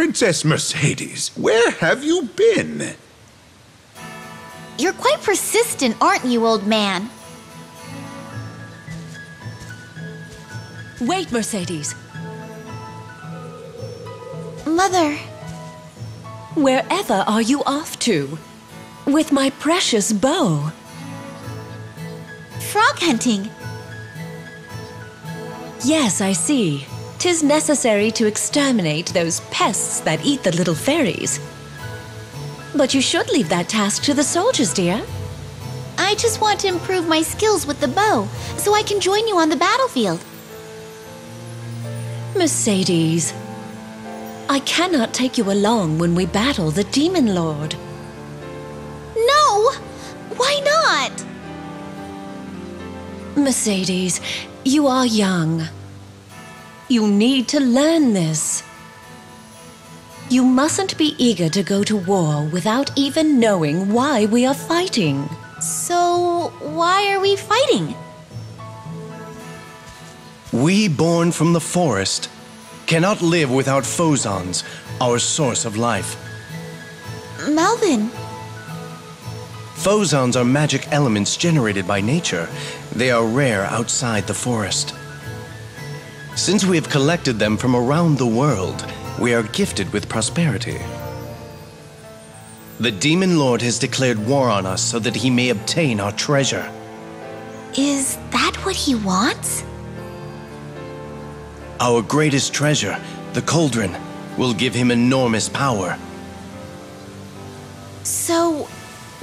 Princess Mercedes, where have you been? You're quite persistent, aren't you, old man? Wait, Mercedes. Mother, Wherever are you off to? With my precious bow. frog hunting. Yes, I see. Tis necessary to exterminate those pests that eat the little fairies. But you should leave that task to the soldiers, dear. I just want to improve my skills with the bow so I can join you on the battlefield. Mercedes, I cannot take you along when we battle the Demon Lord. No! Why not? Mercedes, you are young. You need to learn this. You mustn't be eager to go to war without even knowing why we are fighting. So, why are we fighting? We born from the forest cannot live without Phozons, our source of life. Melvin, Phozons are magic elements generated by nature. They are rare outside the forest. Since we have collected them from around the world, we are gifted with prosperity. The Demon Lord has declared war on us so that he may obtain our treasure. is that what he wants? Our greatest treasure, the cauldron, will give him enormous power. So,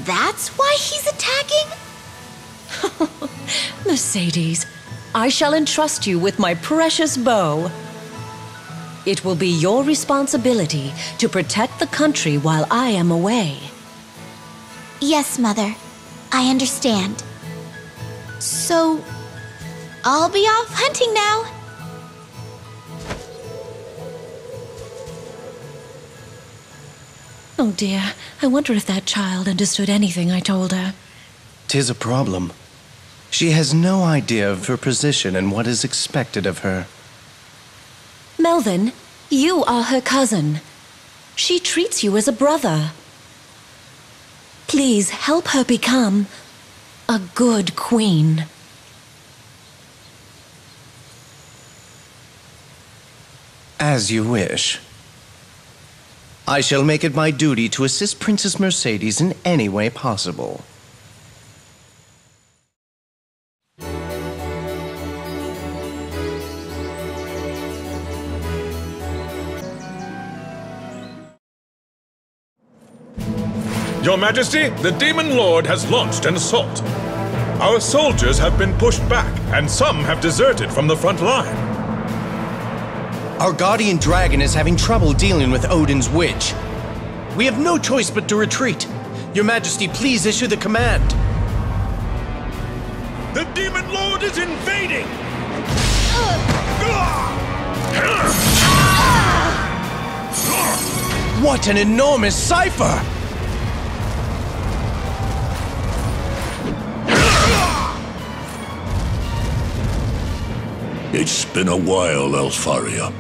that's why he's attacking? Mercedes, I shall entrust you with my precious bow. It will be your responsibility to protect the country while I am away. Yes, Mother. I understand. So, I'll be off hunting now. Oh dear, I wonder if that child understood anything I told her. Tis a problem. She has no idea of her position and what is expected of her. Melvin, you are her cousin. She treats you as a brother. Please help her become a good queen. As you wish. I shall make it my duty to assist Princess Mercedes in any way possible. Your Majesty, the Demon Lord has launched an assault. Our soldiers have been pushed back, and some have deserted from the front line. Our guardian dragon is having trouble dealing with Odin's witch. We have no choice but to retreat. Your Majesty, please issue the command. The Demon Lord is invading! What an enormous cipher! It's been a while, Elfaria.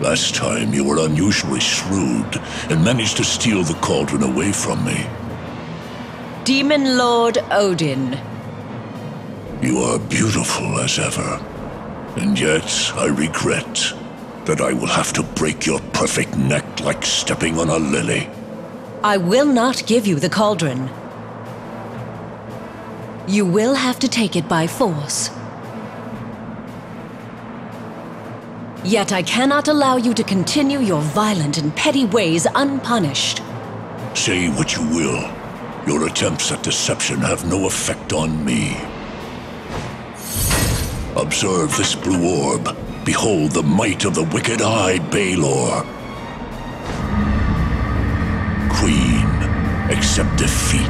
Last time you were unusually shrewd and managed to steal the cauldron away from me. Demon Lord Odin. You are beautiful as ever. And yet, I regret that I will have to break your perfect neck like stepping on a lily. I will not give you the cauldron. You will have to take it by force. Yet I cannot allow you to continue your violent and petty ways unpunished. Say what you will. Your attempts at deception have no effect on me. Observe this blue orb. behold the might of the wicked eye, Baelor. Queen, accept defeat.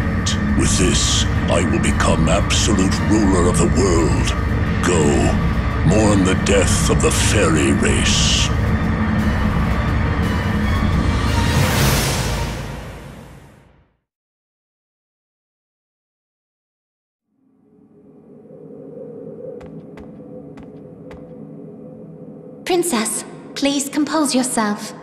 With this, I will become absolute ruler of the world. Go, mourn the death of the fairy race. Princess, please compose yourself.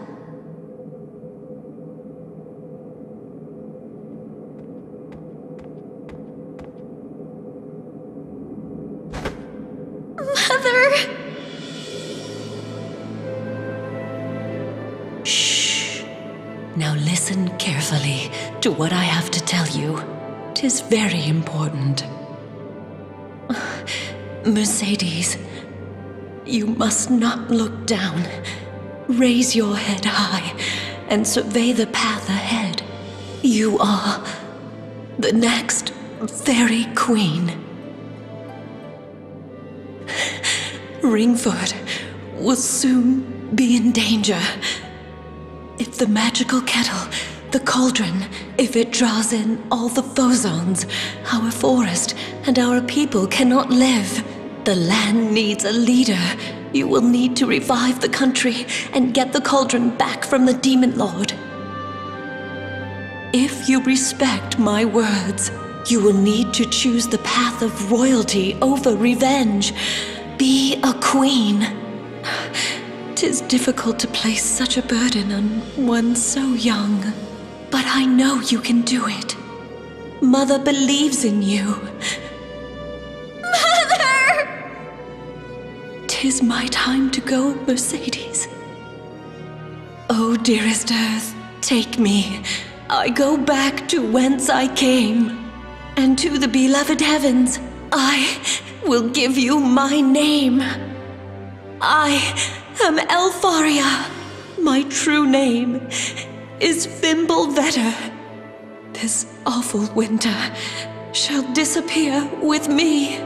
You. Tis very important. Mercedes, you must not look down. Raise your head high and survey the path ahead. You are the next fairy queen. Ringford will soon be in danger. If the magical kettle, the cauldron, if it draws in all the Phozons, our forest and our people cannot live. The land needs a leader. You will need to revive the country and get the cauldron back from the Demon Lord. If you respect my words, you will need to choose the path of royalty over revenge. Be a queen. Tis difficult to place such a burden on one so young, but I know you can do it. Mother believes in you. Mother! Tis my time to go, Mercedes. Oh, dearest Earth, take me. I go back to whence I came, and to the beloved heavens. I will give you my name. I am Elfaria. My true name is Fimbulvetr. This awful winter shall disappear with me.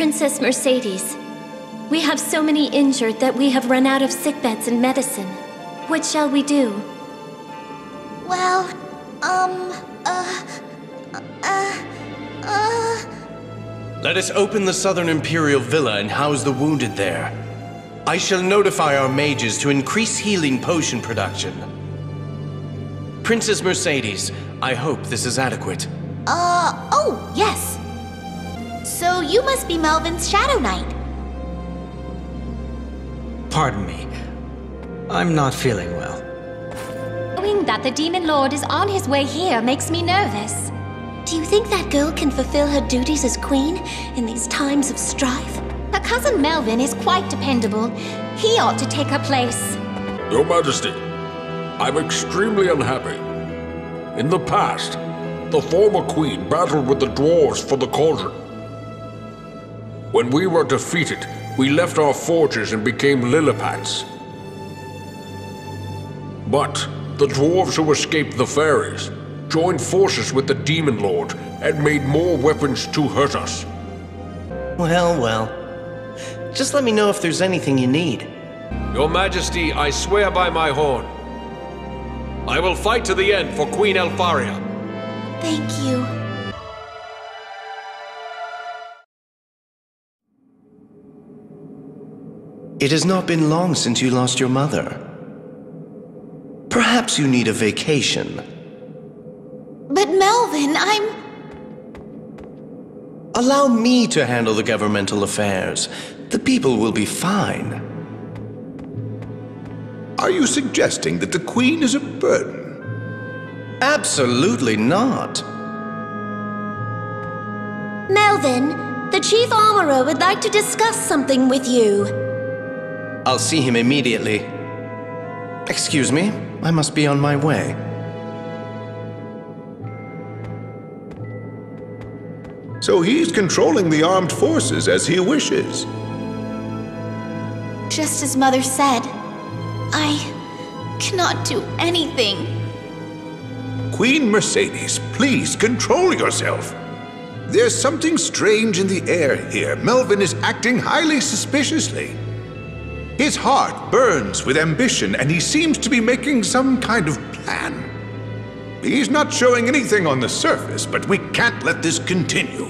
Princess Mercedes, we have so many injured that we have run out of sickbeds and medicine. What shall we do? Well, um, uh, uh, uh. Let us open the Southern Imperial Villa and house the wounded there. I shall notify our mages to increase healing potion production. Princess Mercedes, I hope this is adequate. Uh, oh, yes. So you must be Melvin's Shadow Knight. pardon me. I'm not feeling well. Knowing that the Demon Lord is on his way here makes me nervous. Do you think that girl can fulfill her duties as queen in these times of strife? Her cousin Melvin is quite dependable. He ought to take her place. Your Majesty, I'm extremely unhappy. In the past, the former queen battled with the dwarves for the cauldron. When we were defeated, we left our forges and became Lillipats. But the dwarves who escaped the fairies joined forces with the Demon Lord and made more weapons to hurt us. Well, well. Just let me know if there's anything you need. Your Majesty, I swear by my horn. I will fight to the end for Queen Elfaria. Thank you. It has not been long since you lost your mother. Perhaps you need a vacation. But Melvin, I'm. Allow me to handle the governmental affairs. The people will be fine. Are you suggesting that the Queen is a burden? Absolutely not. Melvin, the Chief Armorer would like to discuss something with you. I'll see him immediately. Excuse me, I must be on my way. So he's controlling the armed forces as he wishes. Just as Mother said, I cannot do anything. Queen Mercedes, please control yourself. There's something strange in the air here. Melvin is acting highly suspiciously. His heart burns with ambition, and he seems to be making some kind of plan. He's not showing anything on the surface, but we can't let this continue.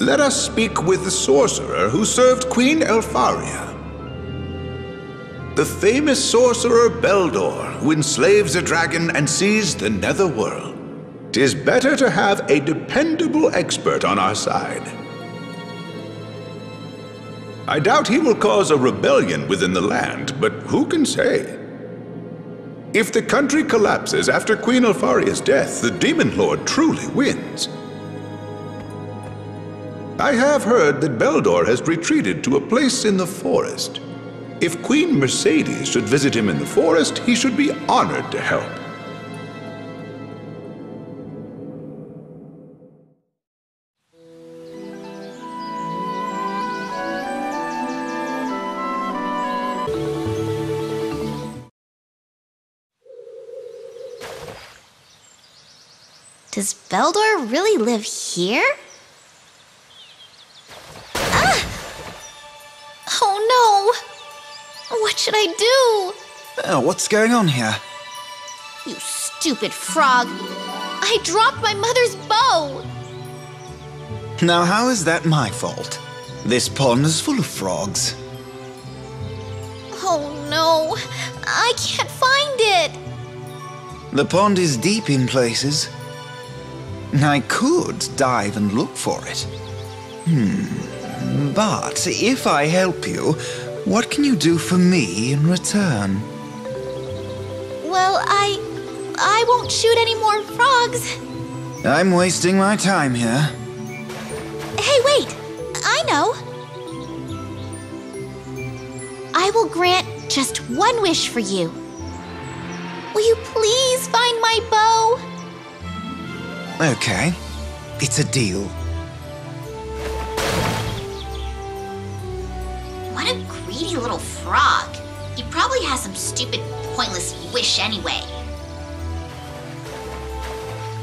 Let us speak with the sorcerer who served Queen Elfaria. The famous sorcerer Beldor, who enslaves a dragon and sees the netherworld. Tis better to have a dependable expert on our side. I doubt he will cause a rebellion within the land, but who can say? If the country collapses after Queen Elfaria's death, the Demon Lord truly wins. I have heard that Beldor has retreated to a place in the forest. If Queen Mercedes should visit him in the forest, he should be honored to help. Does Beldor really live here? Ah! Oh no! What should I do? Uh, what's going on here? You stupid frog! I dropped my mother's bow! Now, how is that my fault? This pond is full of frogs. Oh no! I can't find it! The pond is deep in places. I could dive and look for it. Hmm. But if I help you, what can you do for me in return? Well, I. I won't shoot any more frogs. I'm wasting my time here. Hey, wait! I know! I will grant just one wish for you. Will you please find my bow? Okay, it's a deal. What a greedy little frog. He probably has some stupid, pointless wish anyway.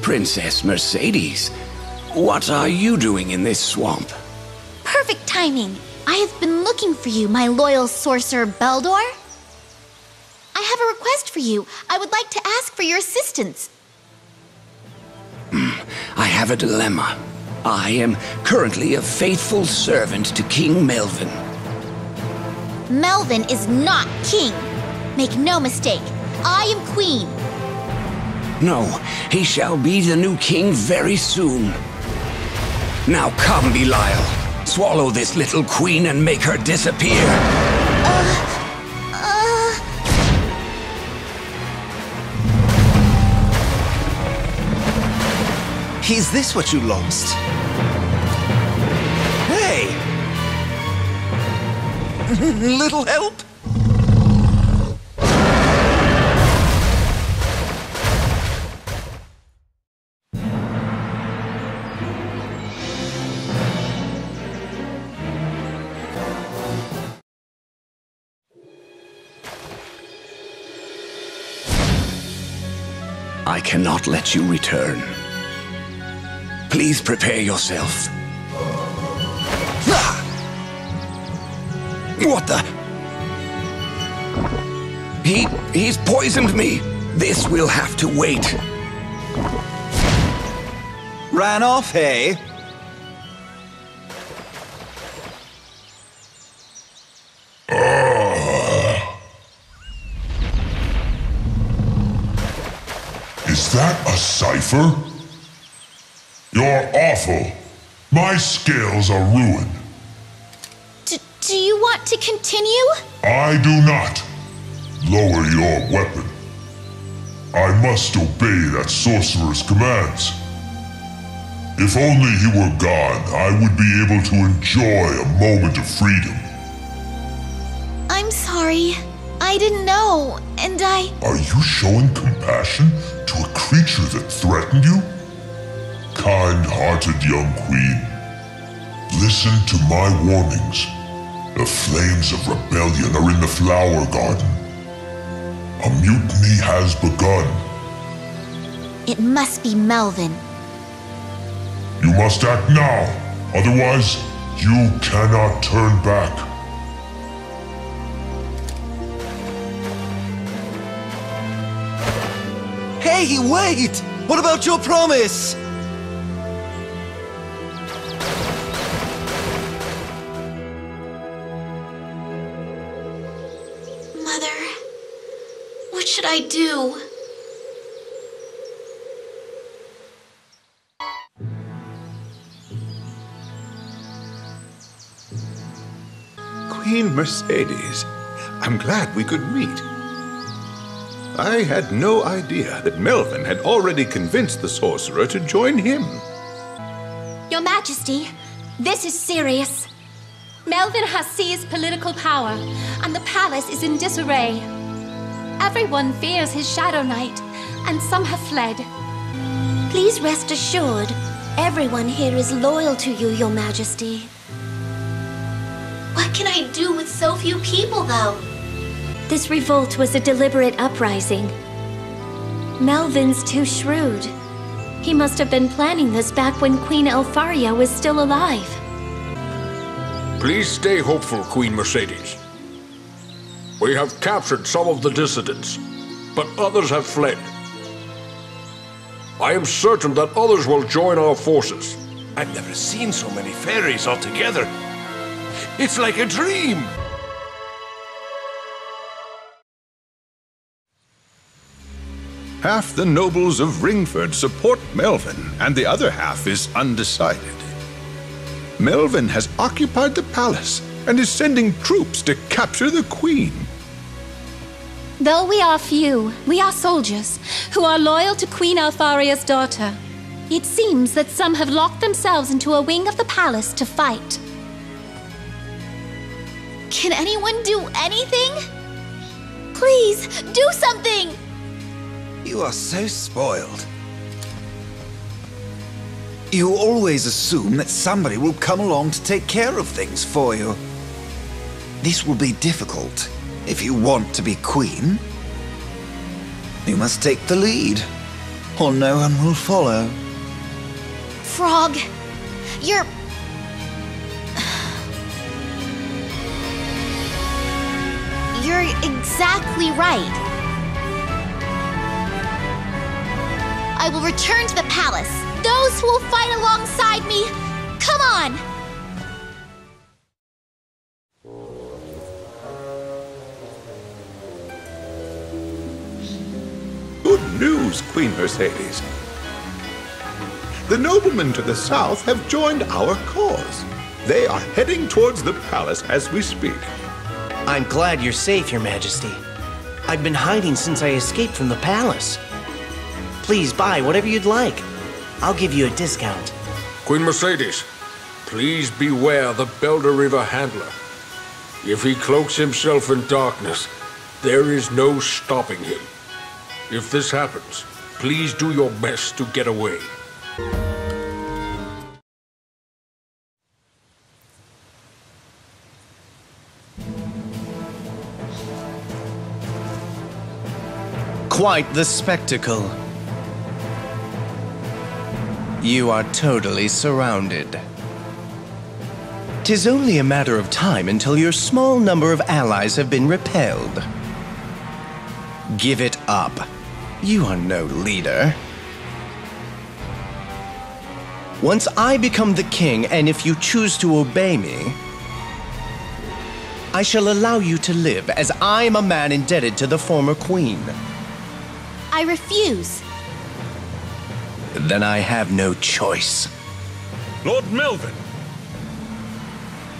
Princess Mercedes, what are you doing in this swamp? Perfect timing. I have been looking for you, my loyal sorcerer Beldor. I have a request for you. I would like to ask for your assistance. I have a dilemma. I am currently a faithful servant to King Melvin. Melvin is not king. Make no mistake, I am queen. No, he shall be the new king very soon. Now come, Belial. Swallow this little queen and make her disappear. Is this what you lost? Hey! Little help? I cannot let you return. Please prepare yourself. Ah! What the? He... he's poisoned me. This will have to wait. Ran off, hey? Is that a cipher? You're awful. My scales are ruined. D do you want to continue? I do not. Lower your weapon. I must obey that sorcerer's commands. If only he were gone, I would be able to enjoy a moment of freedom. I'm sorry. I didn't know, and I. Are you showing compassion to a creature that threatened you? Kind-hearted young queen, listen to my warnings. The flames of rebellion are in the flower garden. A mutiny has begun. It must be Melvin. You must act now, otherwise you cannot turn back. Hey, wait! What about your promise? I do? Queen Mercedes, I'm glad we could meet. I had no idea that Melvin had already convinced the sorcerer to join him. Your Majesty, this is serious. Melvin has seized political power, and the palace is in disarray. Everyone fears his Shadow Knight, and some have fled. Please rest assured, everyone here is loyal to you, Your Majesty. What can I do with so few people, though? This revolt was a deliberate uprising. Melvin's too shrewd. He must have been planning this back when Queen Elfaria was still alive. Please stay hopeful, Queen Mercedes. We have captured some of the dissidents, but others have fled. I am certain that others will join our forces. I've never seen so many fairies all together. It's like a dream. Half the nobles of Ringford support Melvin, and the other half is undecided. Melvin has occupied the palace and is sending troops to capture the queen. Though we are few, we are soldiers who are loyal to Queen Elfaria's daughter. It seems that some have locked themselves into a wing of the palace to fight. Can anyone do anything? Please, do something! You are so spoiled. You always assume that somebody will come along to take care of things for you. This will be difficult if you want to be queen. You must take the lead, or no one will follow. Frog, you're. You're exactly right. I will return to the palace. Those who will fight alongside me, come on! News, Queen Mercedes. The noblemen to the south have joined our cause. They are heading towards the palace as we speak. I'm glad you're safe, Your Majesty. I've been hiding since I escaped from the palace. Please buy whatever you'd like. I'll give you a discount. Queen Mercedes, please beware the Belderiver handler. If he cloaks himself in darkness, there is no stopping him. If this happens, please do your best to get away. Quite the spectacle. You are totally surrounded. Tis only a matter of time until your small number of allies have been repelled. Give it up. You are no leader. Once I become the king, and if you choose to obey me, I shall allow you to live as I am a man indebted to the former queen. I refuse. Then I have no choice. Lord Melvin.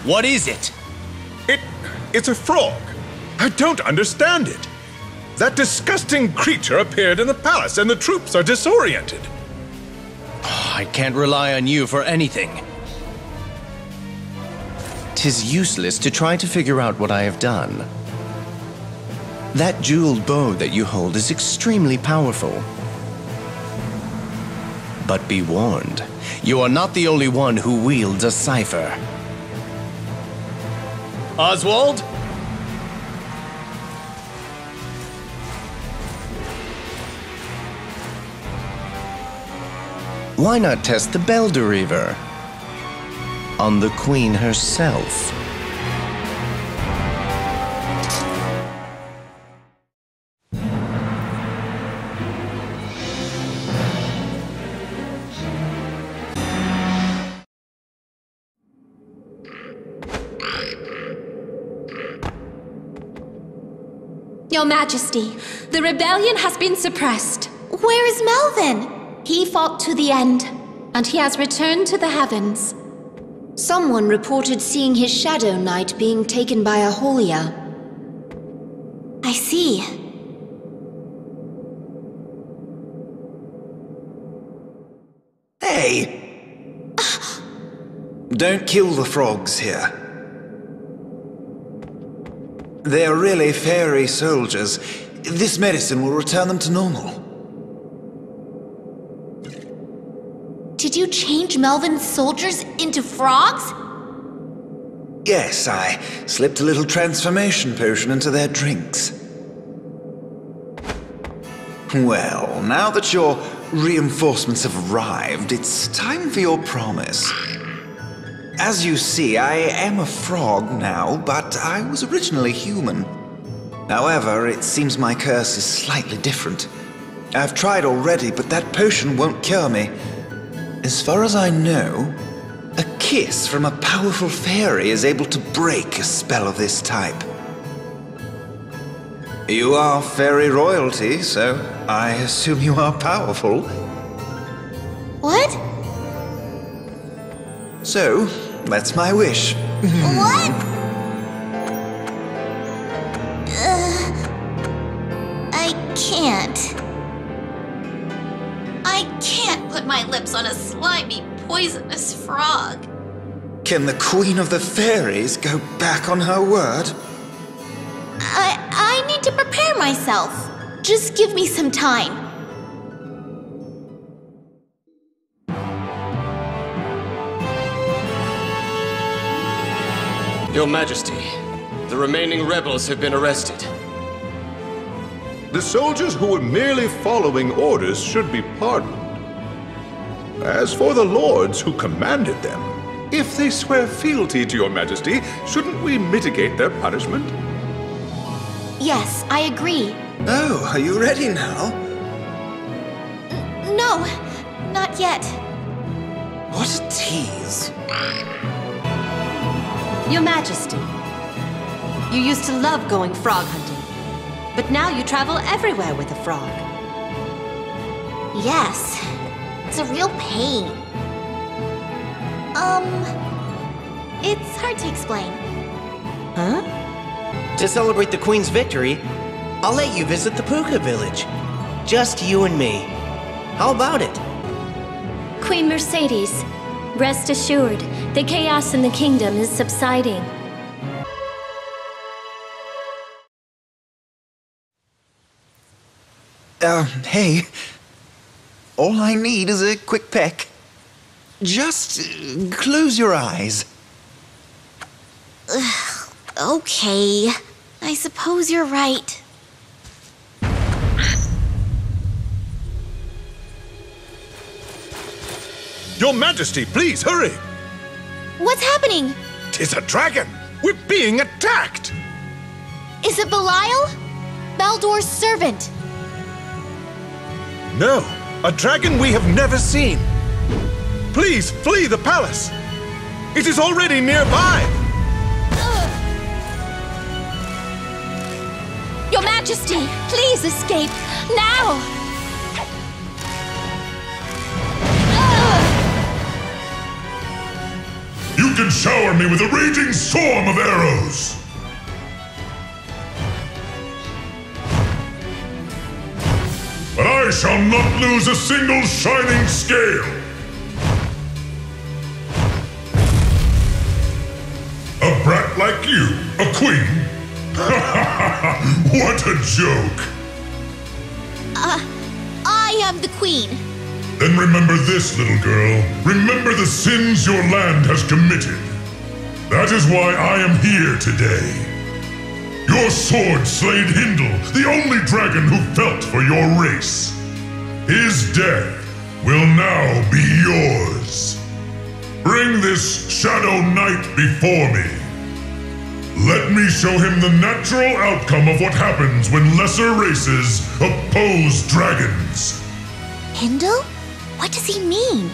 What is it? It. it's a frog. I don't understand it. That disgusting creature appeared in the palace, and the troops are disoriented. Ah, I can't rely on you for anything. Tis useless to try to figure out what I have done. That jeweled bow that you hold is extremely powerful. But be warned, you are not the only one who wields a cipher. Oswald? Why not test the Belder On the Queen herself. Your Majesty, the rebellion has been suppressed. Where is Melvin? He fought to the end, and he has returned to the heavens. Someone reported seeing his Shadow Knight being taken by Aholia. I see. Hey! Don't kill the frogs here. They're really fairy soldiers. This medicine will return them to normal. Did you change Melvin's soldiers into frogs? Yes, I slipped a little transformation potion into their drinks. Well, now that your reinforcements have arrived, it's time for your promise. As you see, I am a frog now, but I was originally human. However, it seems my curse is slightly different. I've tried already, but that potion won't cure me. As far as I know, a kiss from a powerful fairy is able to break a spell of this type. You are fairy royalty, so I assume you are powerful. What? So, that's my wish. what? My lips on a slimy, poisonous frog. Can the Queen of the Fairies go back on her word? I I need to prepare myself. Just give me some time. Your Majesty, the remaining rebels have been arrested. The soldiers who were merely following orders should be pardoned. As for the lords who commanded them, if they swear fealty to your majesty, shouldn't we mitigate their punishment? Yes, I agree. Oh, are you ready now? N no, not yet. What a tease. Your Majesty, you used to love going frog hunting, but now you travel everywhere with a frog. Yes, it's a real pain. Um, it's hard to explain. Huh? To celebrate the Queen's victory, I'll let you visit the Pooka village. Just you and me. How about it? Queen Mercedes, rest assured, the chaos in the kingdom is subsiding. Uh, hey. All I need is a quick peck. Just uh, close your eyes. Ugh, okay. I suppose you're right. Your Majesty, please hurry! What's happening? Tis a dragon! We're being attacked! Is it Belial? Beldor's servant. No, a dragon we have never seen. Please flee the palace. It is already nearby. Your Majesty, please escape now! You can shower me with a raging storm of arrows! But I shall not lose a single shining scale! A brat like you, a queen? what a joke! Uh, I am the queen. Then remember this, little girl. Remember the sins your land has committed. That is why I am here today. Your sword slayed Hindel, the only dragon who felt for your race. His death will now be yours. Bring this Shadow Knight before me. Let me show him the natural outcome of what happens when lesser races oppose dragons. Hindel? What does he mean?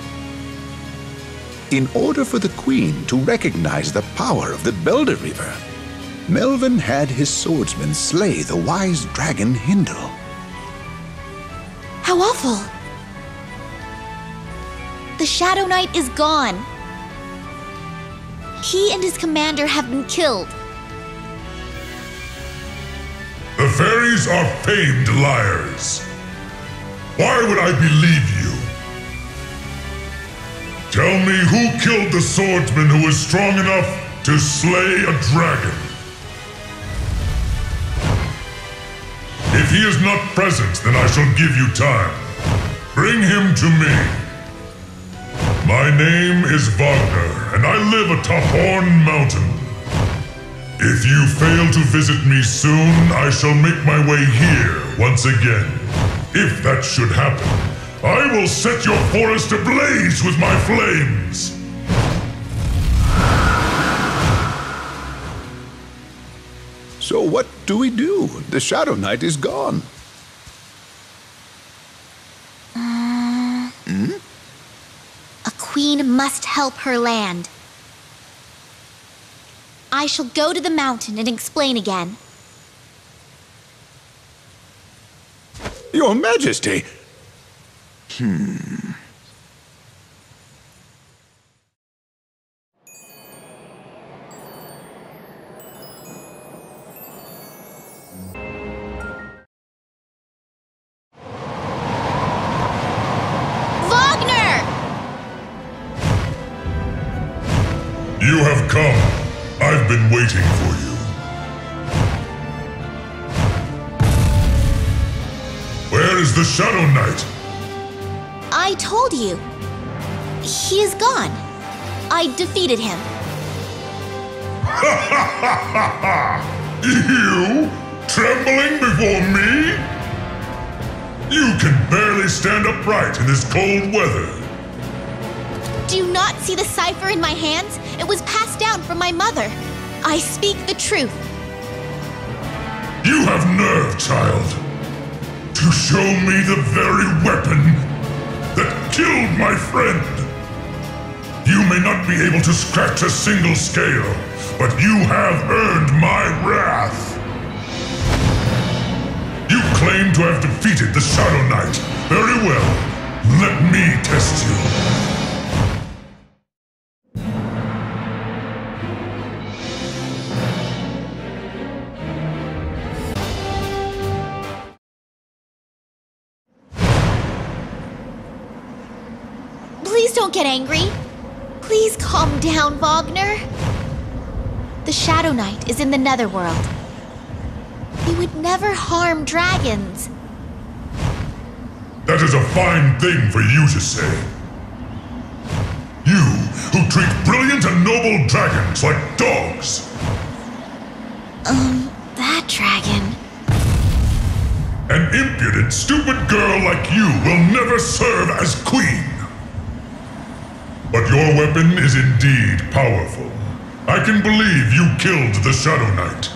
In order for the Queen to recognize the power of the Belderiver, Melvin had his swordsman slay the wise dragon Hindel. How awful! The Shadow Knight is gone. He and his commander have been killed. The fairies are famed liars. Why would I believe you? Tell me who killed the swordsman who was strong enough to slay a dragon? If he is not present, then I shall give you time. Bring him to me. My name is Wagner, and I live atop Horn Mountain. If you fail to visit me soon, I shall make my way here once again. If that should happen, I will set your forest ablaze with my flames. So what do we do? The Shadow Knight is gone. Uh, Hmm? a queen must help her land. I shall go to the mountain and explain again. Your Majesty! Hmm. Come. I've been waiting for you. Where is the Shadow Knight? I told you. He is gone. I defeated him. Ha ha ha ha! you? Trembling before me? You can barely stand upright in this cold weather. Do you not see the cipher in my hands? It was passed down from my mother. I speak the truth. You have nerve, child. To show me the very weapon that killed my friend. You may not be able to scratch a single scale, but you have earned my wrath. You claim to have defeated the Shadow Knight. Very well. Let me test you. Get angry. Please calm down, Wagner. The Shadow Knight is in the Netherworld. He would never harm dragons. That is a fine thing for you to say. You, who treat brilliant and noble dragons like dogs. Um, that dragon. An impudent, stupid girl like you will never serve as queen. But your weapon is indeed powerful. I can believe you killed the Shadow Knight.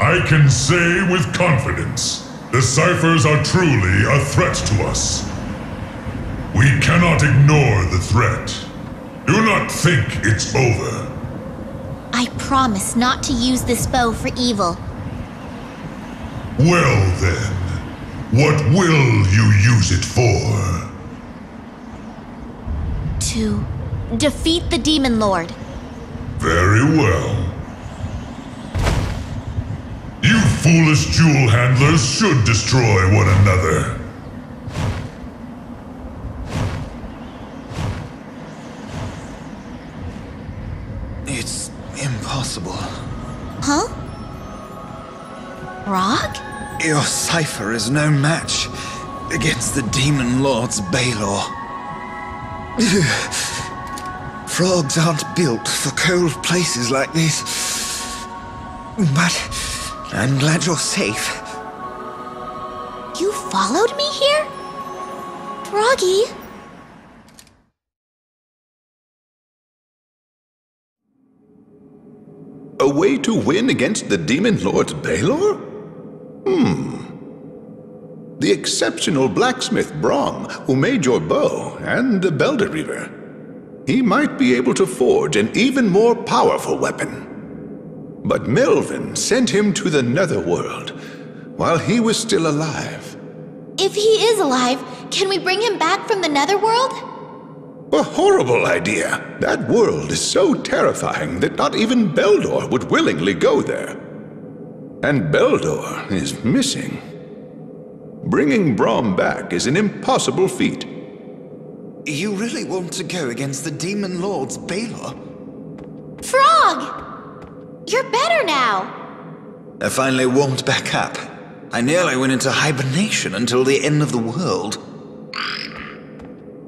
I can say with confidence, the ciphers are truly a threat to us. We cannot ignore the threat. Do not think it's over. I promise not to use this bow for evil. Well then, what will you use it for? To defeat the Demon Lord. Very well. You foolish jewel handlers should destroy one another. It's impossible. Huh? Rock? Your cipher is no match against the Demon Lord's Balor. Frogs aren't built for cold places like this. But I'm glad you're safe. You followed me here? Froggy? A way to win against the Demon Lord's Balor? Hmm. The exceptional blacksmith Brom, who made your bow and the Belderiver. He might be able to forge an even more powerful weapon. But Melvin sent him to the Netherworld while he was still alive. If he is alive, can we bring him back from the Netherworld? A horrible idea. That world is so terrifying that not even Beldor would willingly go there. And Beldor is missing. Bringing Brom back is an impossible feat. You really want to go against the Demon Lord's Balor? Frog! You're better now! I finally warmed back up. I nearly went into hibernation until the end of the world.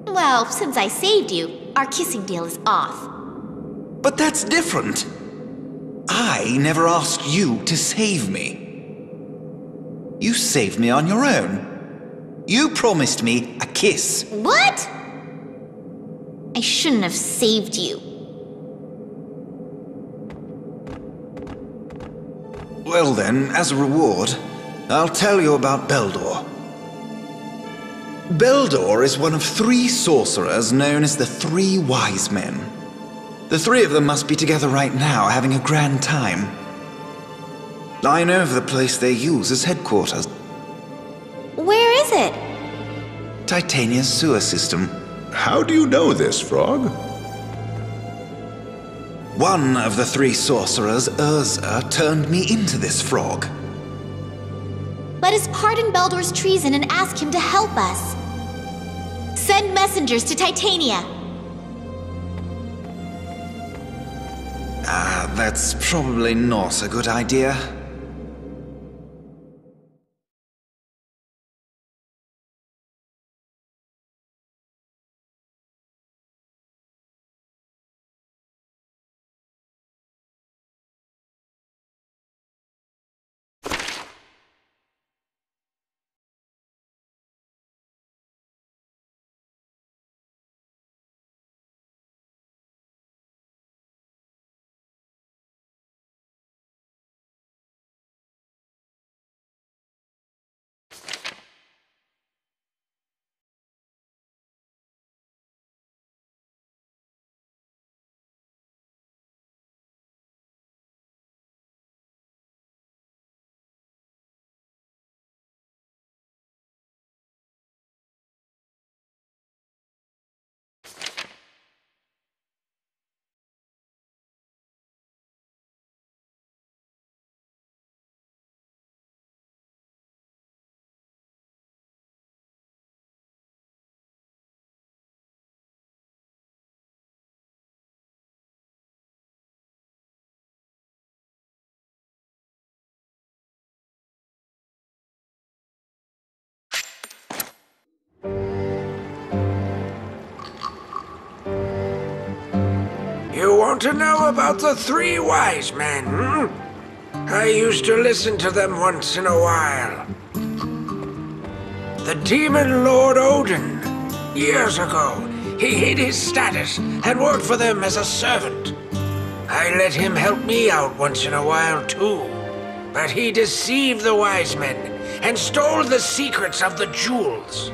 Well, since I saved you, our kissing deal is off. But that's different. I never asked you to save me. You saved me on your own. You promised me a kiss. What? I shouldn't have saved you. Well then, as a reward, I'll tell you about Beldor. Beldor is one of three sorcerers known as the Three Wise Men. The three of them must be together right now, having a grand time. I know of the place they use as headquarters. Where is it? Titania's sewer system. How do you know this, Frog? One of the three sorcerers, Urza, turned me into this frog. Let us pardon Beldor's treason and ask him to help us. Send messengers to Titania. Ah, that's probably not a good idea. You want to know about the three wise men? Hmm? I used to listen to them once in a while. The demon lord Odin. Years ago, he hid his status and worked for them as a servant. I let him help me out once in a while, too. But he deceived the wise men and stole the secrets of the jewels.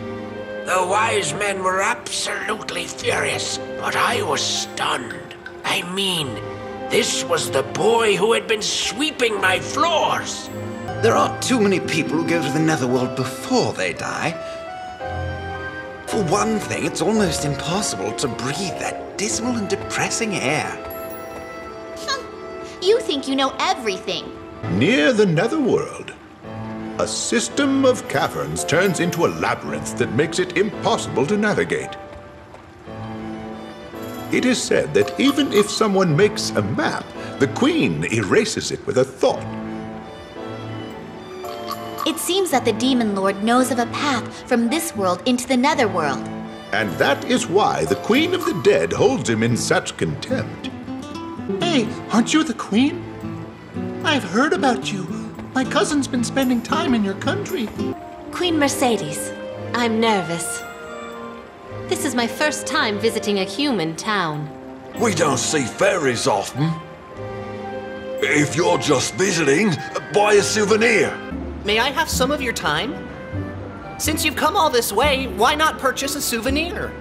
The wise men were absolutely furious, but I was stunned. I mean, this was the boy who had been sweeping my floors. There aren't too many people who go to the Netherworld before they die. For one thing, it's almost impossible to breathe that dismal and depressing air. You think you know everything. Near the Netherworld, a system of caverns turns into a labyrinth that makes it impossible to navigate. It is said that even if someone makes a map, the Queen erases it with a thought. It seems that the Demon Lord knows of a path from this world into the Netherworld. And that is why the Queen of the Dead holds him in such contempt. Hey, aren't you the Queen? I've heard about you. My cousin's been spending time in your country. Queen Mercedes, I'm nervous. This is my first time visiting a human town. We don't see fairies often. If you're just visiting, buy a souvenir. May I have some of your time? Since you've come all this way, why not purchase a souvenir?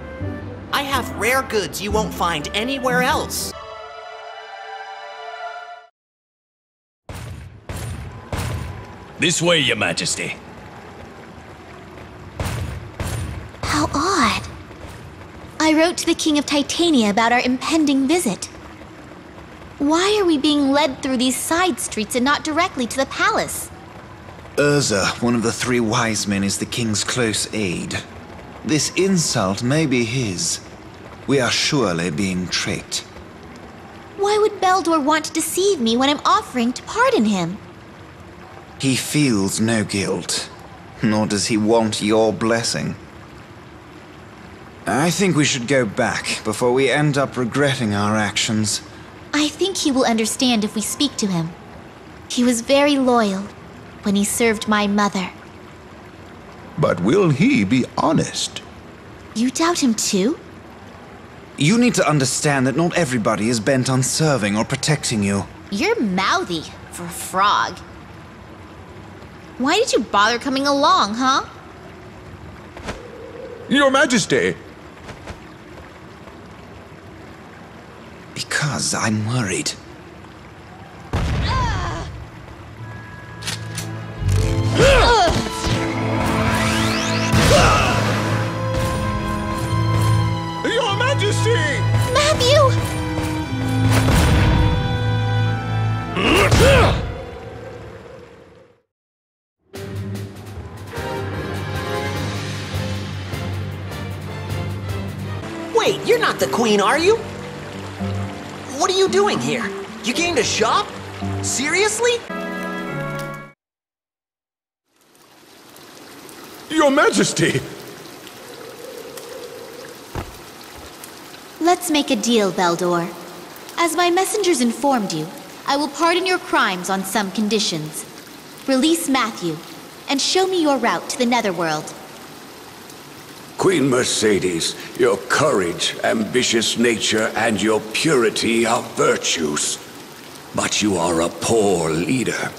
I have rare goods you won't find anywhere else. This way, Your Majesty. How odd. I wrote to the King of Titania about our impending visit. Why are we being led through these side streets and not directly to the palace? Urza, one of the three wise men, is the king's close aide. This insult may be his. We are surely being tricked. Why would Beldor want to deceive me when I'm offering to pardon him? He feels no guilt, nor does he want your blessing. I think we should go back before we end up regretting our actions. I think he will understand if we speak to him. He was very loyal when he served my mother. But will he be honest? You doubt him too? You need to understand that not everybody is bent on serving or protecting you. You're mouthy for a frog. Why did you bother coming along, huh? Your Majesty! Because I'm worried. Your Majesty! Matthew! Wait, you're not the queen, are you? What are you doing here? You came to shop? Seriously? Your Majesty! Let's make a deal, Beldor. As my messengers informed you, I will pardon your crimes on some conditions. Release Matthew, and show me your route to the Netherworld. Queen Mercedes, your courage, ambitious nature, and your purity are virtues. But you are a poor leader.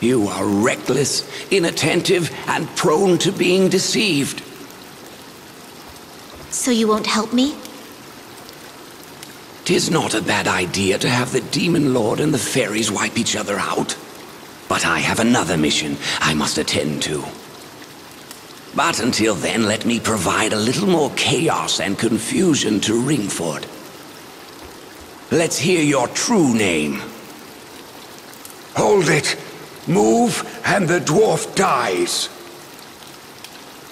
You are reckless, inattentive, and prone to being deceived. So you won't help me? Tis not a bad idea to have the Demon Lord and the fairies wipe each other out. But I have another mission I must attend to. But until then, let me provide a little more chaos and confusion to Ringford. Let's hear your true name. Hold it! Move, and the dwarf dies.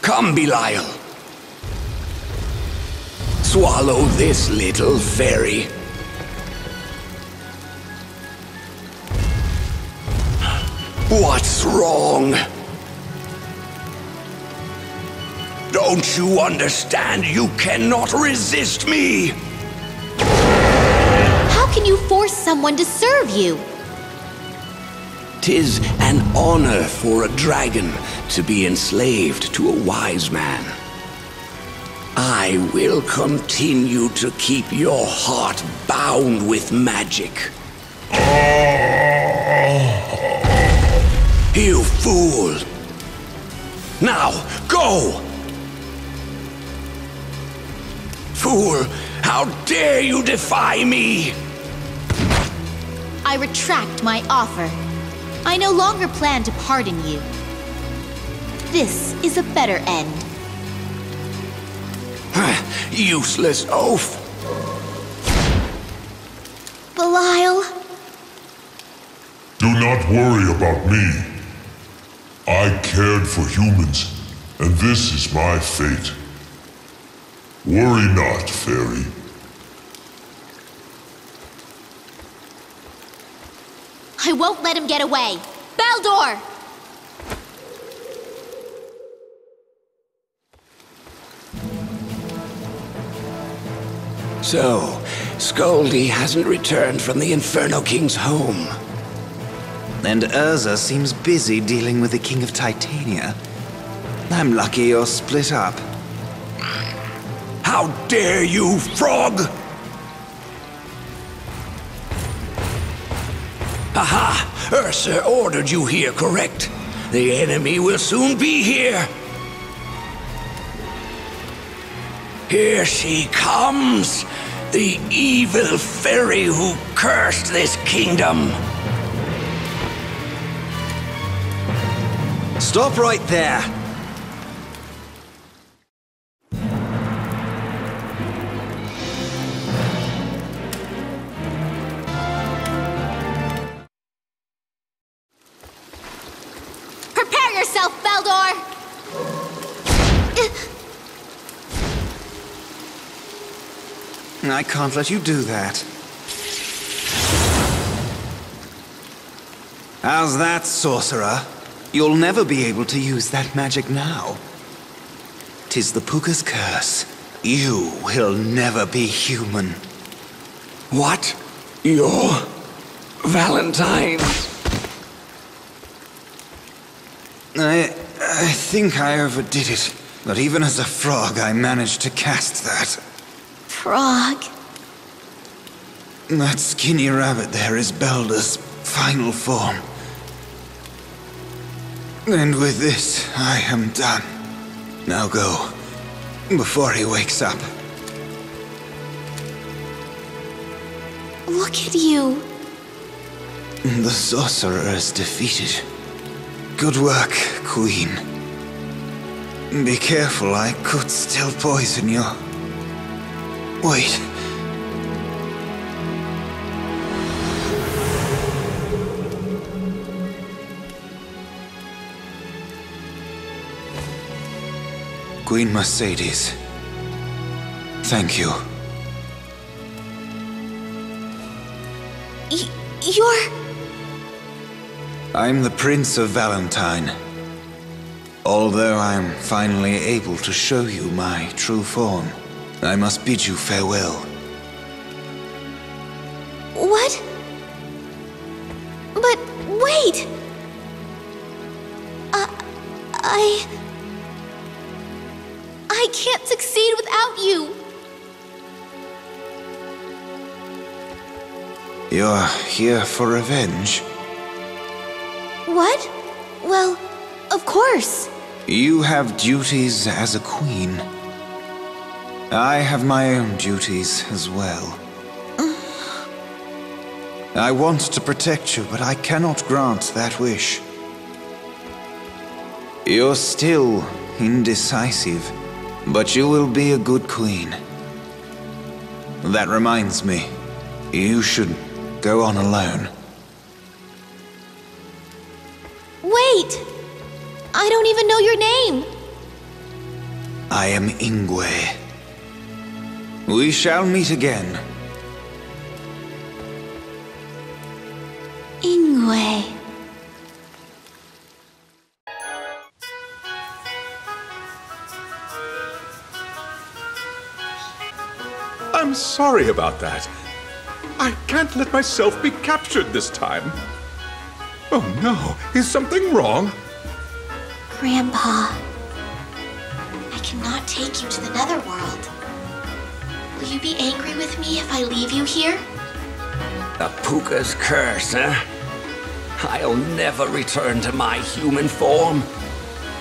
Come, Belial. Swallow this, little fairy. What's wrong? Don't you understand? You cannot resist me! How can you force someone to serve you? Tis an honor for a dragon to be enslaved to a wise man. I will continue to keep your heart bound with magic. You fool! Now, go! Fool, how dare you defy me! I retract my offer. I no longer plan to pardon you. This is a better end. Useless oaf! Belial, Do not worry about me. I cared for humans, and this is my fate. Worry not, fairy. I won't let him get away. Beldor! So, Skolldir hasn't returned from the Inferno King's home. And Urza seems busy dealing with the King of Titania. I'm lucky you're split up. How dare you, frog! Aha! Urza ordered you here, correct? The enemy will soon be here. Here she comes! The evil fairy who cursed this kingdom! Stop right there! I can't let you do that. How's that, sorcerer? You'll never be able to use that magic now. Tis the Pooka's curse. You will never be human. What? You're... Valentine? I... I think I overdid it. But even as a frog, I managed to cast that. Frog. That skinny rabbit there is Beldor's final form. And with this, I am done. Now go, before he wakes up. Look at you. The sorcerer is defeated. Good work, Queen. Be careful, I could still poison you. Wait. Queen Mercedes. Thank you. Y- you're. I'm the Prince of Valentine. Although I'm finally able to show you my true form, I must bid you farewell. What? But wait! Uh, I. I can't succeed without you! You're here for revenge. What? Well, of course. You have duties as a queen. I have my own duties as well. I want to protect you, but I cannot grant that wish. You're still indecisive, but you will be a good queen. That reminds me, you should go on alone. Wait! I don't even know your name! I am Ingway. We shall meet again. Ingway. I'm sorry about that. I can't let myself be captured this time. Oh no, is something wrong? Grandpa, I cannot take you to the netherworld. Will you be angry with me if I leave you here? The Pooka's curse, huh? I'll never return to my human form.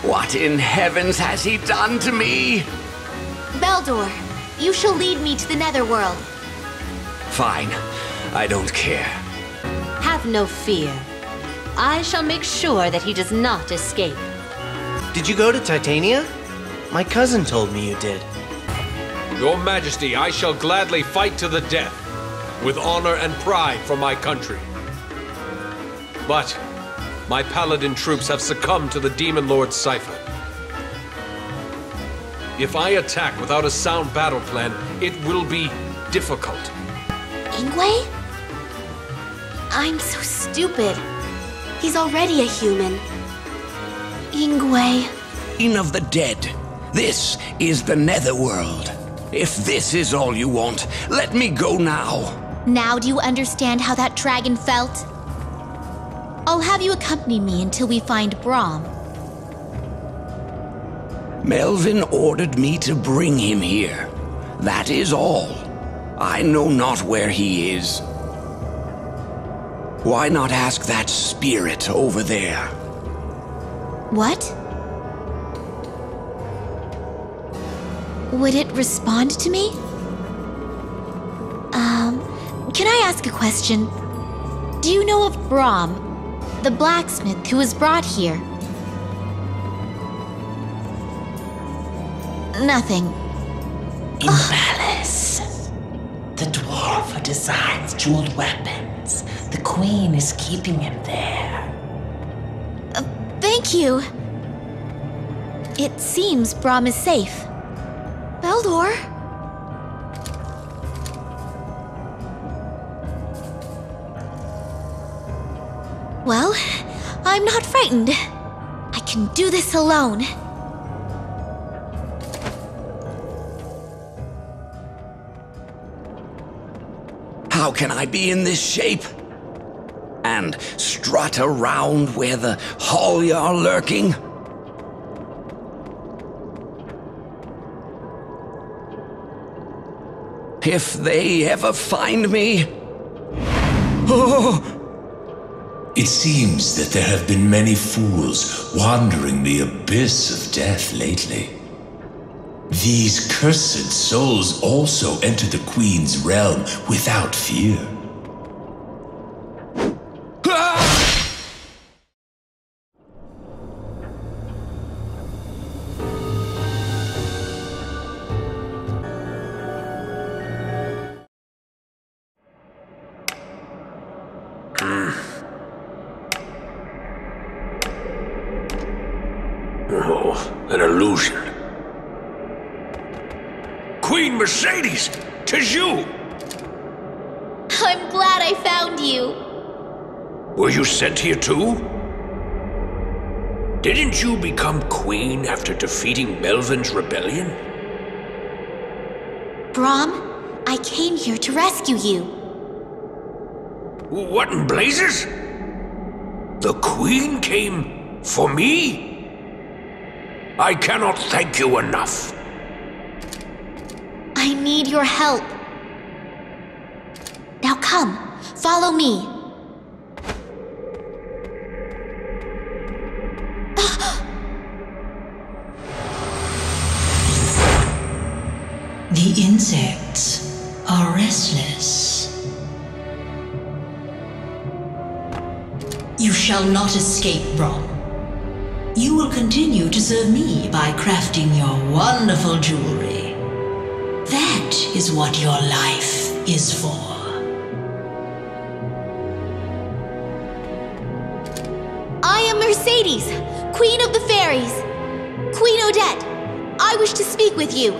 What in heavens has he done to me? Beldor, you shall lead me to the netherworld. Fine. I don't care. Have no fear. I shall make sure that he does not escape. Did you go to Titania? My cousin told me you did. Your Majesty, I shall gladly fight to the death, with honor and pride for my country. But my paladin troops have succumbed to the Demon Lord's cipher. If I attack without a sound battle plan, it will be difficult. Ingway? I'm so stupid. He's already a human. Ingway. Queen of the dead. This is the Netherworld. If this is all you want, let me go now. Now do you understand how that dragon felt? I'll have you accompany me until we find Brom. Melvin ordered me to bring him here. That is all. I know not where he is. Why not ask that spirit over there? What? Would it respond to me? Um, can I ask a question? Do you know of Brom, the blacksmith who was brought here? Nothing. In the palace, the dwarf who designs jeweled weapons. The queen is keeping him there. Uh, thank you. It seems Brom is safe. Well, I'm not frightened. I can do this alone. How can I be in this shape? And strut around where the Holly are lurking? If they ever find me. Oh! It seems that there have been many fools wandering the abyss of death lately. These cursed souls also enter the Queen's realm without fear. Queen Mercedes! Tis you! I'm glad I found you. Were you sent here too? Didn't you become queen after defeating Melvin's rebellion? Brom, I came here to rescue you. What in blazes? The queen came for me? I cannot thank you enough. I need your help. Now come, follow me. The insects are restless. You shall not escape, Brom. You will continue to serve me by crafting your wonderful jewelry. That is what your life is for. I am Mercedes, Queen of the Fairies. Queen Odette, I wish to speak with you.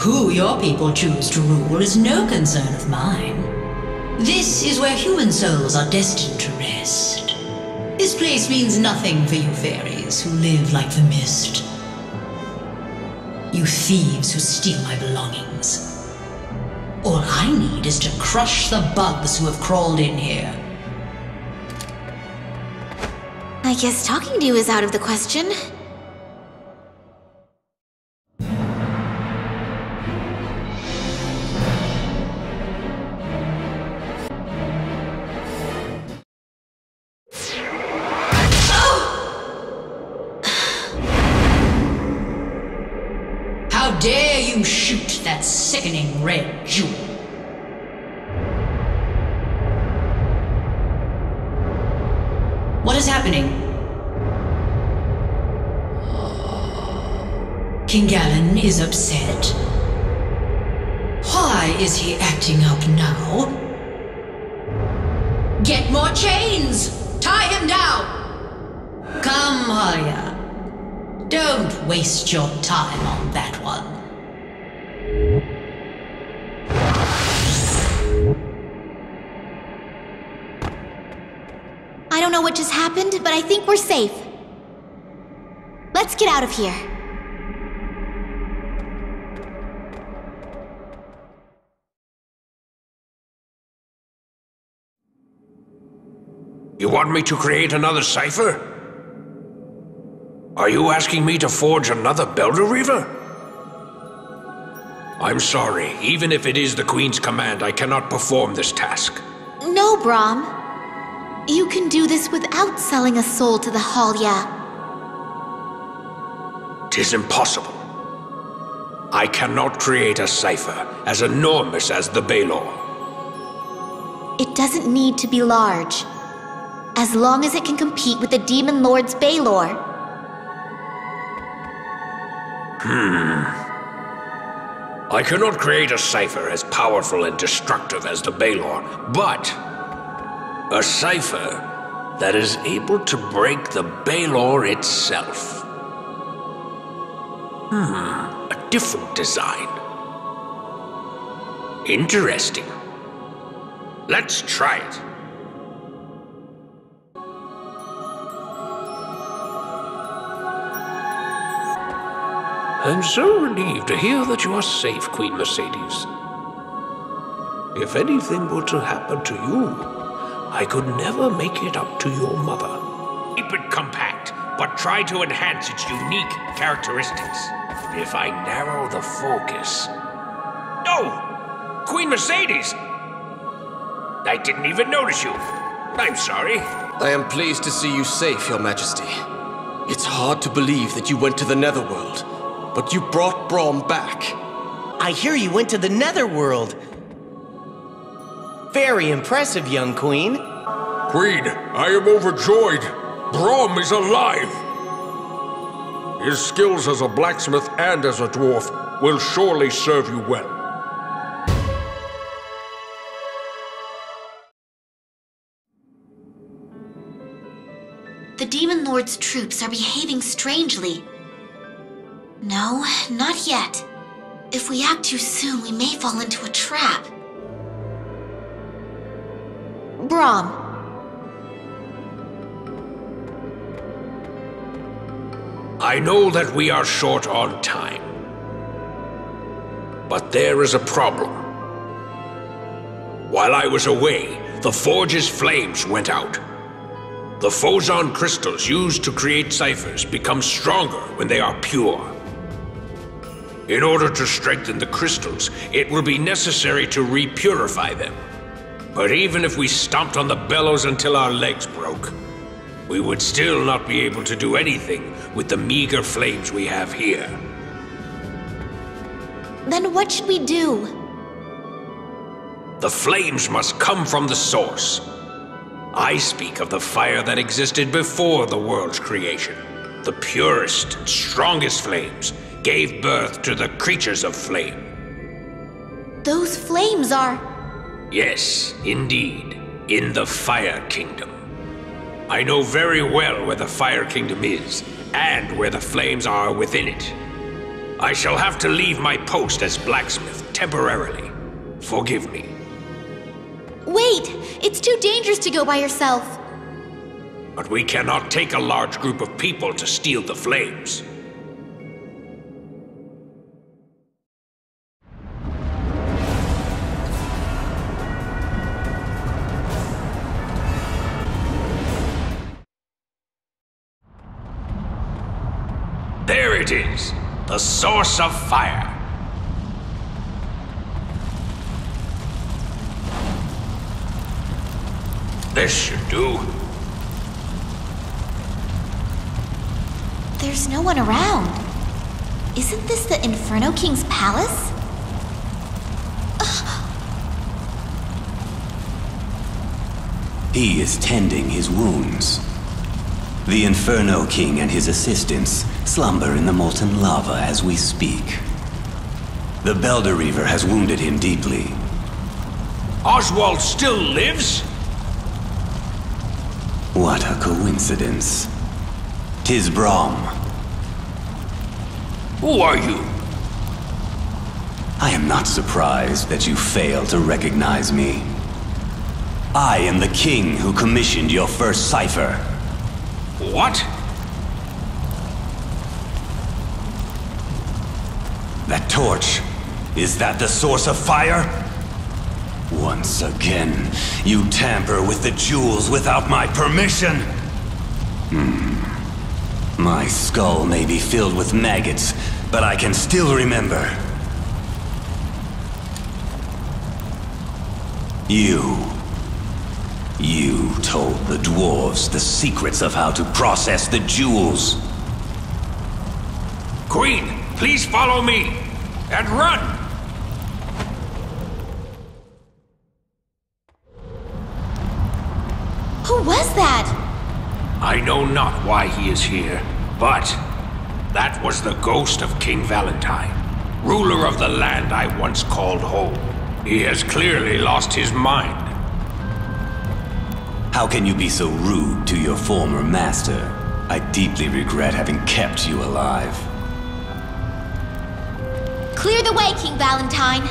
Who your people choose to rule is no concern of mine. This is where human souls are destined to rest. This place means nothing for you fairies who live like the mist. You thieves who steal my belongings. All I need is to crush the bugs who have crawled in here. I guess talking to you is out of the question. King Galen is upset. Why is he acting up now? Get more chains! Tie him down! Come, Arya. Don't waste your time on that one. I don't know what just happened, but I think we're safe. Let's get out of here. You want me to create another cipher? Are you asking me to forge another Belderiver? I'm sorry. Even if it is the Queen's command, I cannot perform this task. No, Brom. You can do this without selling a soul to the Halja. Tis impossible. I cannot create a cipher as enormous as the Balor. It doesn't need to be large. As long as it can compete with the Demon Lord's Balor. Hmm. I cannot create a cipher as powerful and destructive as the Balor, but a cipher that is able to break the Balor itself. Hmm, a different design. Interesting. Let's try it. I'm so relieved to hear that you are safe, Queen Mercedes. If anything were to happen to you, I could never make it up to your mother. Keep it compact, but try to enhance its unique characteristics. If I narrow the focus. No! Queen Mercedes! I didn't even notice you. I'm sorry. I am pleased to see you safe, Your Majesty. It's hard to believe that you went to the Netherworld, but you brought Brom back. I hear you went to the Netherworld. Very impressive, young queen. Queen, I am overjoyed. Brom is alive. His skills as a blacksmith and as a dwarf will surely serve you well. The Demon Lord's troops are behaving strangely. No, not yet. If we act too soon, we may fall into a trap. Brom. I know that we are short on time. But there is a problem. While I was away, the Forge's flames went out. The Phozon crystals used to create ciphers become stronger when they are pure. In order to strengthen the crystals, it will be necessary to repurify them. But even if we stomped on the bellows until our legs broke, we would still not be able to do anything with the meager flames we have here. Then what should we do? The flames must come from the source. I speak of the fire that existed before the world's creation. The purest and strongest flames gave birth to the creatures of flame. Those flames are. Yes, indeed, in the Fire Kingdom. I know very well where the Fire Kingdom is, and where the flames are within it. I shall have to leave my post as blacksmith temporarily. Forgive me. Wait! It's too dangerous to go by yourself. But we cannot take a large group of people to steal the flames. There it is. The source of fire. This should do. There's no one around. Isn't this the Inferno King's palace? He is tending his wounds. The Inferno King and his assistants slumber in the molten lava as we speak. The Belderiver has wounded him deeply. Oswald still lives? What a coincidence. Tis Brom. Who are you? I am not surprised that you fail to recognize me. I am the king who commissioned your first cipher. What? That torch, is that the source of fire? Once again, you tamper with the jewels without my permission! Hmm. My skull may be filled with maggots, but I can still remember. You. You told the dwarves the secrets of how to process the jewels. Queen, please follow me. And run! Who was that? I know not why he is here, but that was the ghost of King Valentine, ruler of the land I once called home. He has clearly lost his mind. How can you be so rude to your former master? I deeply regret having kept you alive. Clear the way, King Valentine.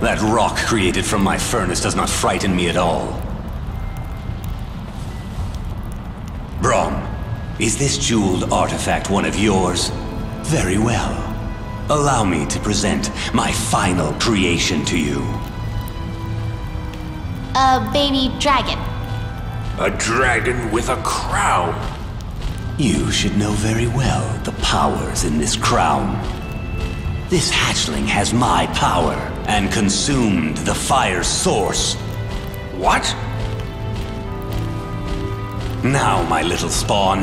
that rock created from my furnace does not frighten me at all. Brom, is this jeweled artifact one of yours? Very well. Allow me to present my final creation to you. A baby dragon. A dragon with a crown. You should know very well the powers in this crown. This hatchling has my power and consumed the fire's source. What? Now, my little spawn,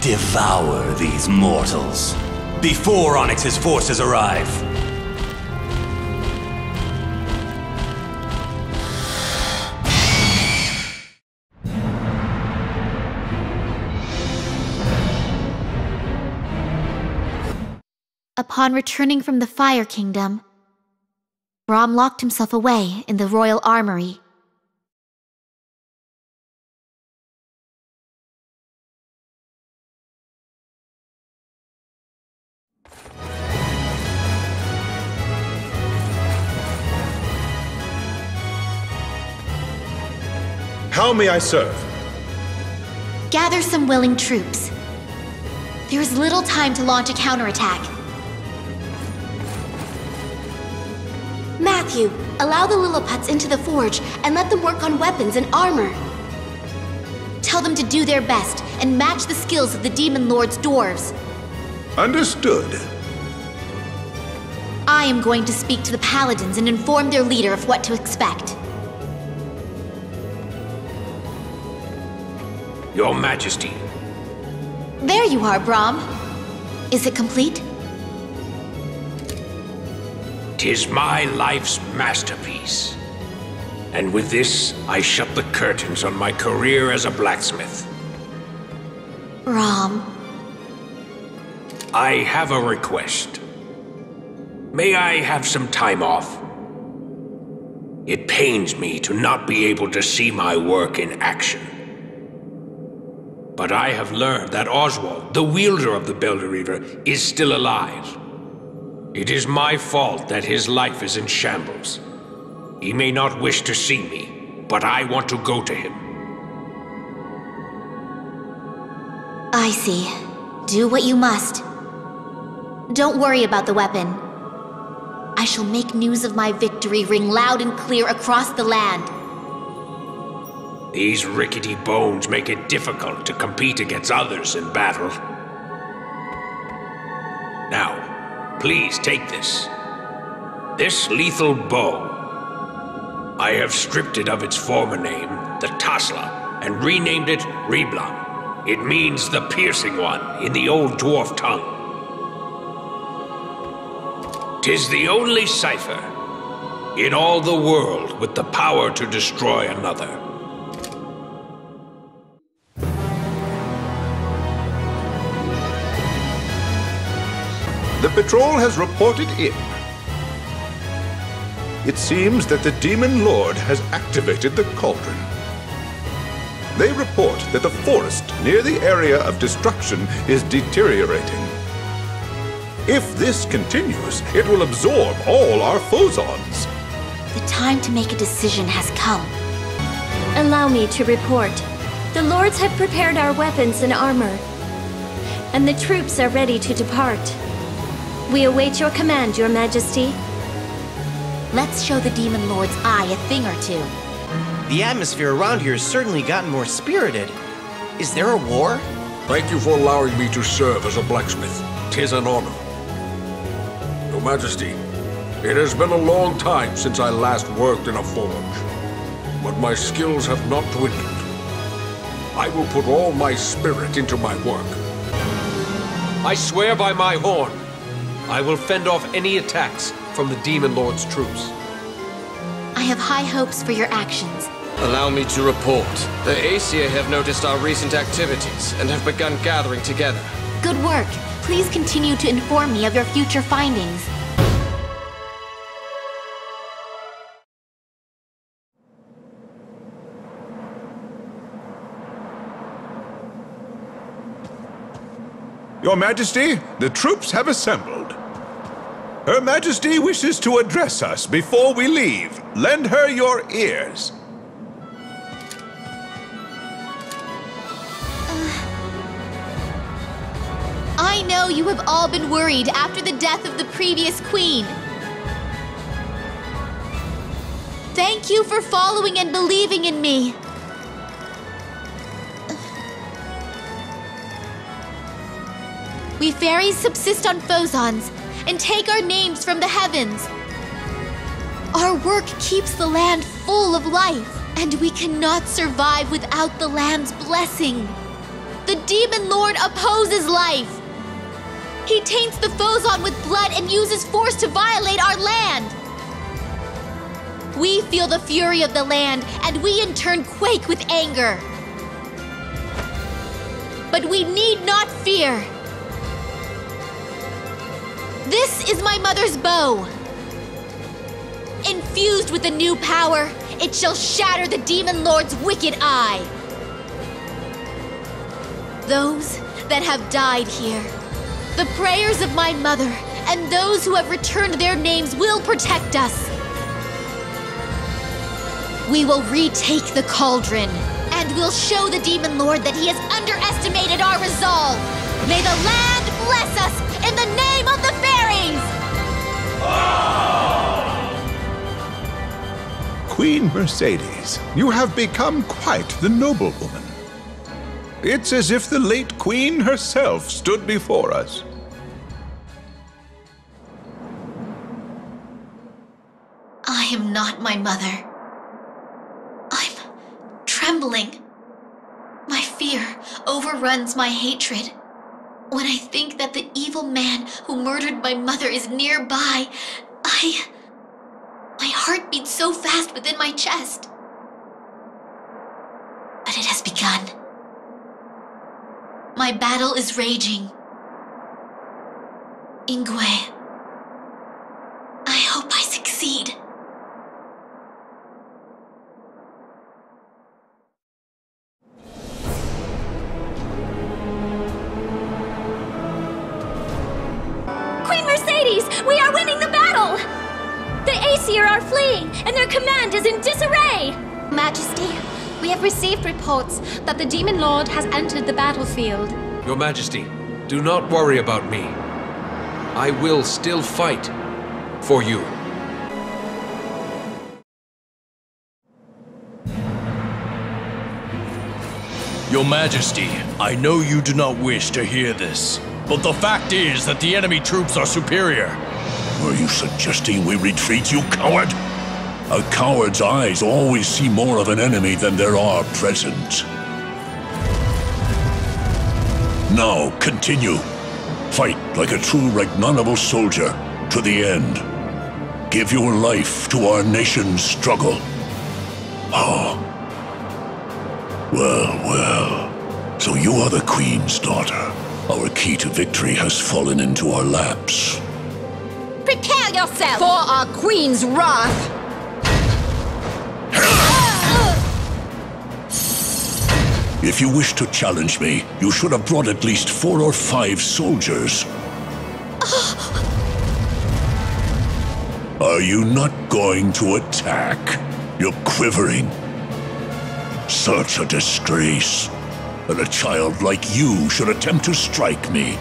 devour these mortals before Onyx's forces arrive. Upon returning from the Fire Kingdom, Brom locked himself away in the royal armory. How may I serve? Gather some willing troops. There is little time to launch a counterattack. Matthew, allow the Lilliputs into the forge and let them work on weapons and armor. Tell them to do their best and match the skills of the Demon Lord's dwarves. Understood. I am going to speak to the Paladins and inform their leader of what to expect. Your Majesty. There you are, Brom. Is it complete? Tis my life's masterpiece. And with this, I shut the curtains on my career as a blacksmith. Brom. I have a request. May I have some time off? It pains me to not be able to see my work in action. But I have learned that Oswald, the wielder of the Belderiver, is still alive. It is my fault that his life is in shambles. He may not wish to see me, but I want to go to him. I see. Do what you must. Don't worry about the weapon. I shall make news of my victory ring loud and clear across the land. These rickety bones make it difficult to compete against others in battle. Now, please take this. This lethal bow. I have stripped it of its former name, the Tasla, and renamed it Reblam. It means the piercing one in the old dwarf tongue. Tis the only Psypher in all the world with the power to destroy another. Patrol has reported in. It seems that the Demon Lord has activated the cauldron. They report that the forest near the area of destruction is deteriorating. If this continues, it will absorb all our Phozons. The time to make a decision has come. Allow me to report. The lords have prepared our weapons and armor, and the troops are ready to depart. We await your command, your majesty. Let's show the Demon Lord's eye a thing or two. The atmosphere around here has certainly gotten more spirited. Is there a war? Thank you for allowing me to serve as a blacksmith. Tis an honor. Your Majesty, it has been a long time since I last worked in a forge, but my skills have not dwindled. I will put all my spirit into my work. I swear by my horn, I will fend off any attacks from the Demon Lord's troops. I have high hopes for your actions. Allow me to report. The Aesir have noticed our recent activities and have begun gathering together. Good work. Please continue to inform me of your future findings. Your Majesty, the troops have assembled. Her Majesty wishes to address us before we leave. Lend her your ears. Uh, I know you have all been worried after the death of the previous queen. Thank you for following and believing in me. We fairies subsist on Phozons and take our names from the heavens. Our work keeps the land full of life, and we cannot survive without the land's blessing. The Demon Lord opposes life. He taints the Phozon with blood and uses force to violate our land. We feel the fury of the land, and we in turn quake with anger. But we need not fear. This is my mother's bow. Infused with a new power, it shall shatter the Demon Lord's wicked eye. Those that have died here, the prayers of my mother, and those who have returned their names will protect us. We will retake the cauldron, and we'll show the Demon Lord that he has underestimated our resolve. May the land bless us in the name of the Queen Mercedes, you have become quite the noblewoman. It's as if the late Queen herself stood before us. I am not my mother. I'm trembling. My fear overruns my hatred. When I think that the evil man who murdered my mother is nearby, I. My heart beats so fast within my chest. But it has begun. My battle is raging. Ingway. Reports that the Demon Lord has entered the battlefield. Your Majesty, do not worry about me. I will still fight for you. Your Majesty, I know you do not wish to hear this, but the fact is that the enemy troops are superior. Are you suggesting we retreat, you coward? A coward's eyes always see more of an enemy than there are present. Now, continue. Fight like a true Ragnanival soldier to the end. Give your life to our nation's struggle. Oh. Well, well. So you are the Queen's daughter. Our key to victory has fallen into our laps. Prepare yourself! For our Queen's wrath! If you wish to challenge me, you should have brought at least four or five soldiers. Are you not going to attack? You're quivering. Such a disgrace. That a child like you should attempt to strike me.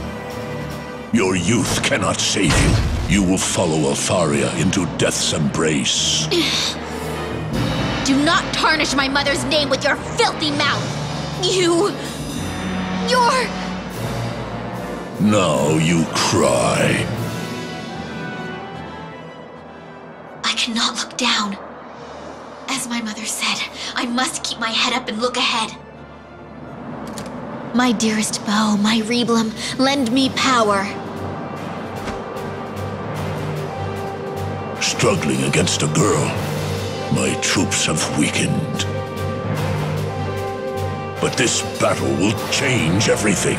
Your youth cannot save you. You will follow Elfaria into death's embrace. Do not tarnish my mother's name with your filthy mouth! You. You're. Now you cry. I cannot look down. As my mother said, I must keep my head up and look ahead. My dearest bow, my Reblum, lend me power. Struggling against a girl, my troops have weakened. But this battle will change everything.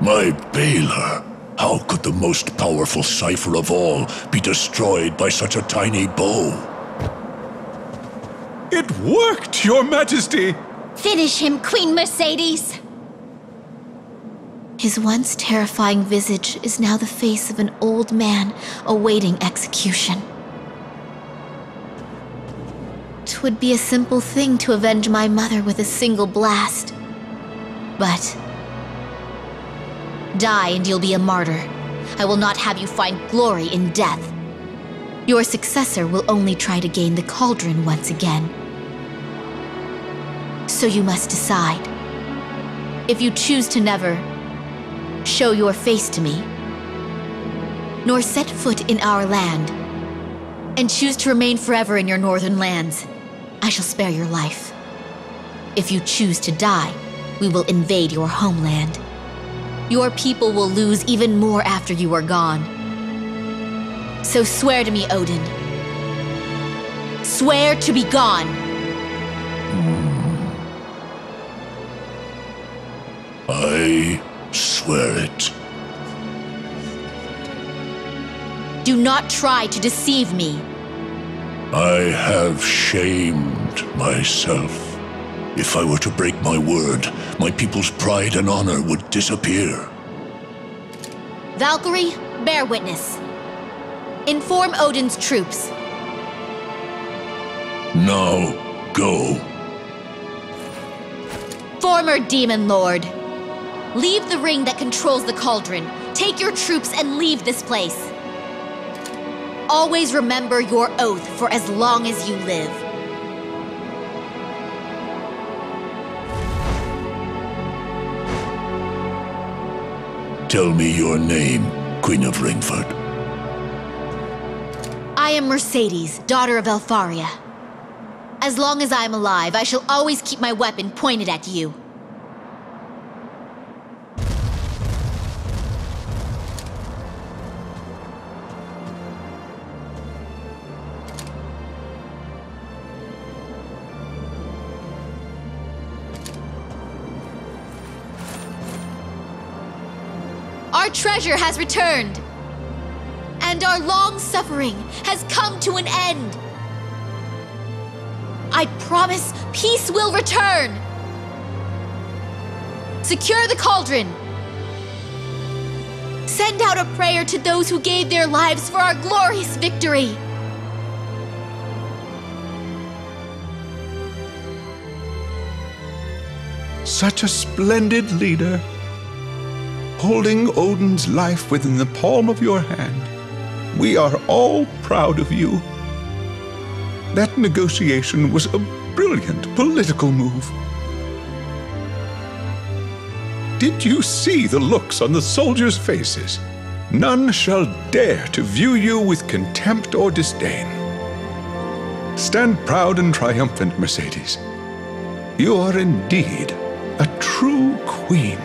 My Balor! How could the most powerful Psypher of all be destroyed by such a tiny bow? It worked, Your Majesty! Finish him, Queen Mercedes! His once terrifying visage is now the face of an old man awaiting execution. Twould be a simple thing to avenge my mother with a single blast. But Die and you'll be a martyr. I will not have you find glory in death. Your successor will only try to gain the cauldron once again. So you must decide. If you choose to never show your face to me, nor set foot in our land, and choose to remain forever in your northern lands, I shall spare your life. If you choose to die, we will invade your homeland. Your people will lose even more after you are gone. So swear to me, Odin. Swear to be gone. I swear it. Do not try to deceive me. I have shamed myself. If I were to break my word, my people's pride and honor would disappear. Valkyrie, bear witness. Inform Odin's troops. Now, go. Former Demon Lord. Leave the ring that controls the cauldron. Take your troops and leave this place. Always remember your oath for as long as you live. Tell me your name, Queen of Ringford. I am Mercedes, daughter of Elfaria. As long as I am alive, I shall always keep my weapon pointed at you. Treasure has returned. And our long suffering has come to an end. I promise peace will return. Secure the cauldron. Send out a prayer to those who gave their lives for our glorious victory. Such a splendid leader. Holding Odin's life within the palm of your hand. We are all proud of you. That negotiation was a brilliant political move. Did you see the looks on the soldiers' faces? None shall dare to view you with contempt or disdain. Stand proud and triumphant, Mercedes. You are indeed a true queen.